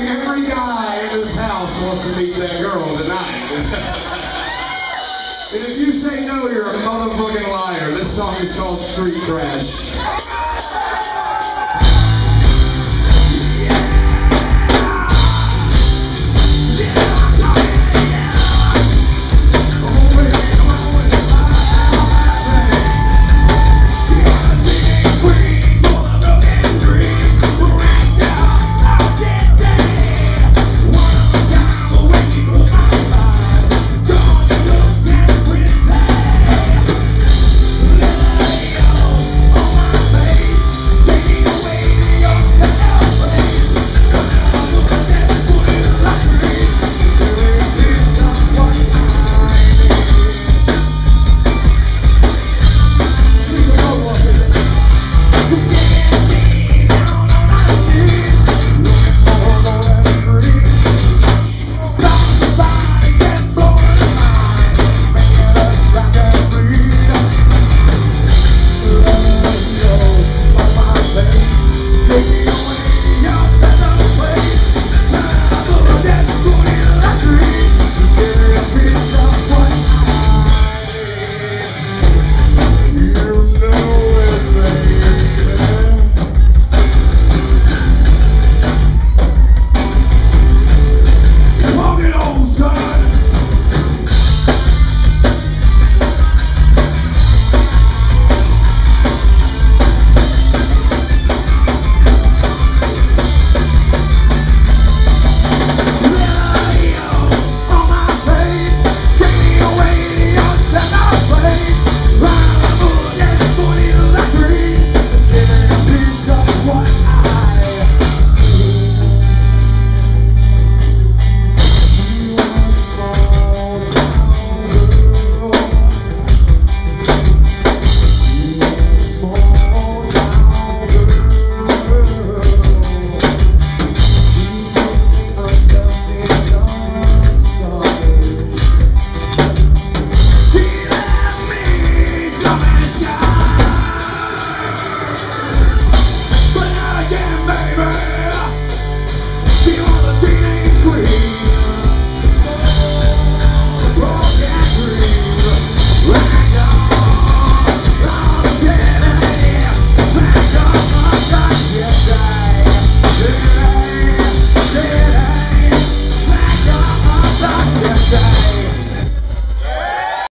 Every guy in this house wants to meet that girl tonight. and if you say no, you're a motherfucking liar. This song is called Street Trash.